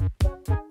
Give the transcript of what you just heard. you.